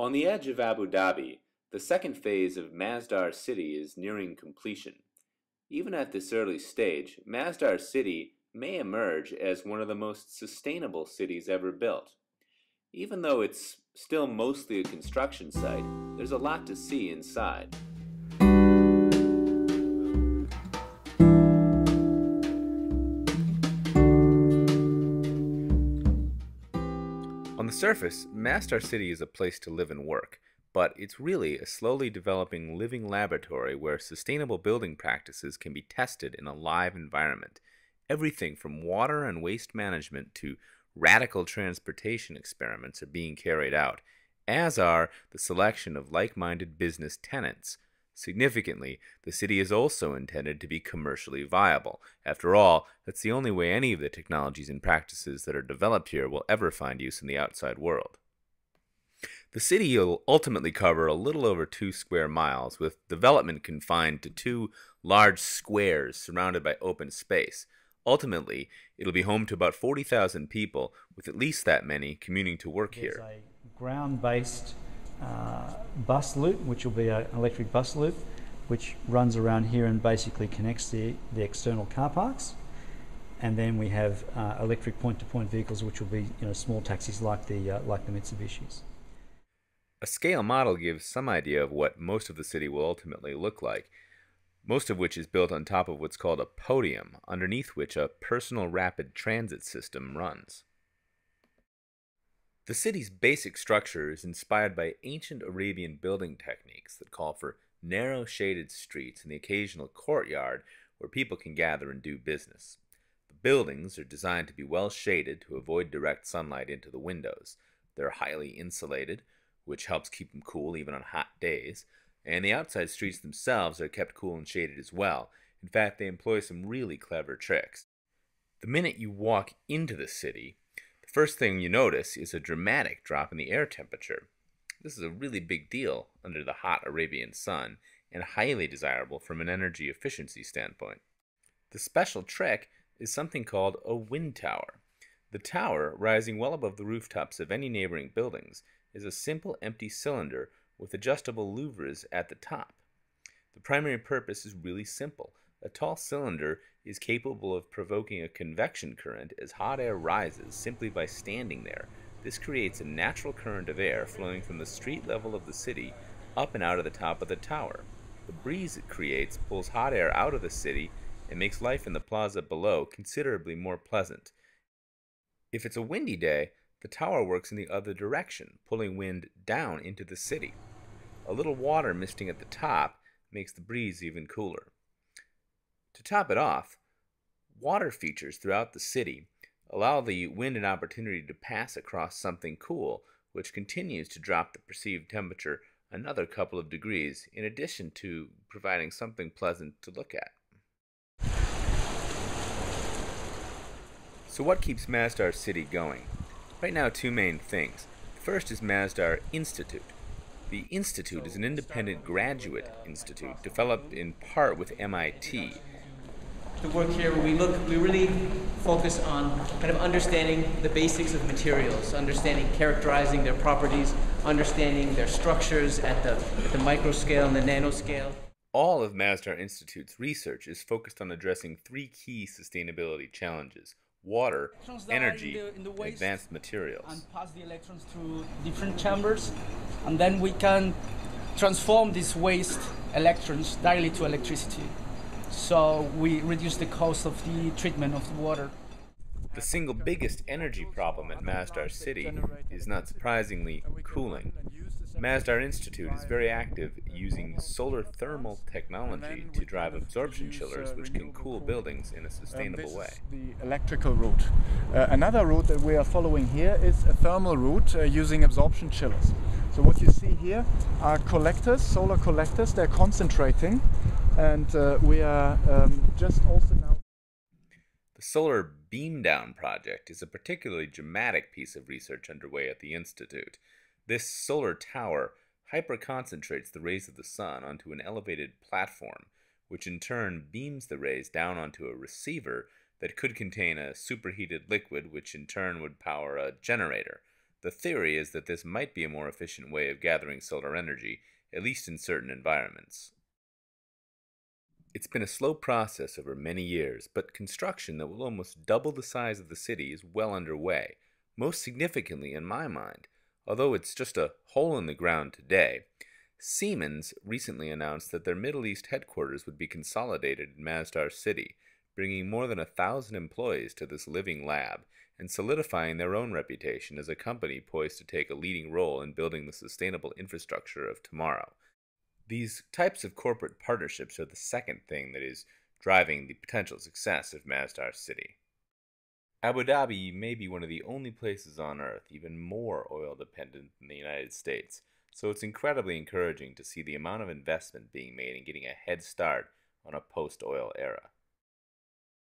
On the edge of Abu Dhabi, the second phase of Masdar City is nearing completion. Even at this early stage, Masdar City may emerge as one of the most sustainable cities ever built. Even though it's still mostly a construction site, there's a lot to see inside. On the surface, Masdar City is a place to live and work, but it's really a slowly developing living laboratory where sustainable building practices can be tested in a live environment. Everything from water and waste management to radical transportation experiments are being carried out, as are the selection of like minded business tenants. Significantly, the city is also intended to be commercially viable. After all, that's the only way any of the technologies and practices that are developed here will ever find use in the outside world. The city will ultimately cover a little over two square miles, with development confined to two large squares surrounded by open space. Ultimately, it'll be home to about 40,000 people, with at least that many commuting to work There's here. a ground based uh, bus loop, which will be an electric bus loop, which runs around here and basically connects the, the external car parks. And then we have uh, electric point to point vehicles, which will be you know, small taxis like the, uh, like the Mitsubishis. A scale model gives some idea of what most of the city will ultimately look like, most of which is built on top of what's called a podium, underneath which a personal rapid transit system runs. The city's basic structure is inspired by ancient Arabian building techniques that call for narrow shaded streets and the occasional courtyard where people can gather and do business. The buildings are designed to be well shaded to avoid direct sunlight into the windows. They're highly insulated, which helps keep them cool even on hot days, and the outside streets themselves are kept cool and shaded as well. In fact, they employ some really clever tricks. The minute you walk into the city, first thing you notice is a dramatic drop in the air temperature. This is a really big deal under the hot Arabian sun and highly desirable from an energy efficiency standpoint. The special trick is something called a wind tower. The tower, rising well above the rooftops of any neighboring buildings, is a simple empty cylinder with adjustable louvres at the top. The primary purpose is really simple. A tall cylinder is capable of provoking a convection current as hot air rises simply by standing there. This creates a natural current of air flowing from the street level of the city up and out of the top of the tower. The breeze it creates pulls hot air out of the city and makes life in the plaza below considerably more pleasant. If it's a windy day, the tower works in the other direction, pulling wind down into the city. A little water misting at the top makes the breeze even cooler. To top it off, water features throughout the city allow the wind an opportunity to pass across something cool, which continues to drop the perceived temperature another couple of degrees, in addition to providing something pleasant to look at. So, what keeps Masdar City going? Right now, two main things. First is Masdar Institute. The Institute is an independent graduate institute developed in part with MIT. The work here, where we look, we really focus on kind of understanding the basics of materials, understanding characterizing their properties, understanding their structures at the, at the micro scale and the nano scale. All of Masdar Institute's research is focused on addressing three key sustainability challenges water, Electrons that are in energy, the- in the waste advanced materials. and pass the electrons through different chambers, and then we can transform these waste electrons directly to electricity. So we reduce the cost of the treatment of the water. The single biggest energy problem at Masdar City is not surprisingly cooling. Masdar Institute is very active using solar thermal technology to drive absorption chillers which can cool buildings in a sustainable way. the electrical route. Uh, another route that we are following here is a thermal route uh, using absorption chillers. So what you see here are collectors, solar collectors. They're concentrating, and uh, we are um, just also now. The Solar Beam Down project is a particularly dramatic piece of research underway at the Institute. This solar tower hyperconcentrates the rays of the sun onto an elevated platform, which in turn beams the rays down onto a receiver that could contain a superheated liquid, which in turn would power a generator. The theory is that this might be a more efficient way of gathering solar energy, at least in certain environments. It's been a slow process over many years, but construction that will almost double the size of the city is well underway, most significantly in my mind. Although it's just a hole in the ground today, Siemens recently announced that their Middle East headquarters would be consolidated in Masdar City, bringing more than a thousand employees to this living lab and solidifying their own reputation as a company poised to take a leading role in building the sustainable infrastructure of tomorrow. These types of corporate partnerships are the second thing that is driving the potential success of Masdar City. Abu Dhabi may be one of the only places on earth even more oil dependent than the United States, so it's incredibly encouraging to see the amount of investment being made in getting a head start on a post oil era.